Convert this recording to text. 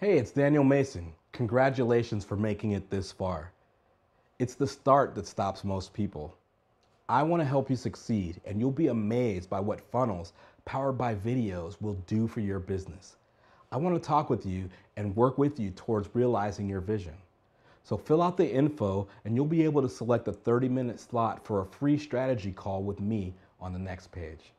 Hey, it's Daniel Mason. Congratulations for making it this far. It's the start that stops most people. I want to help you succeed, and you'll be amazed by what funnels powered by videos will do for your business. I want to talk with you and work with you towards realizing your vision. So fill out the info, and you'll be able to select a 30 minute slot for a free strategy call with me on the next page.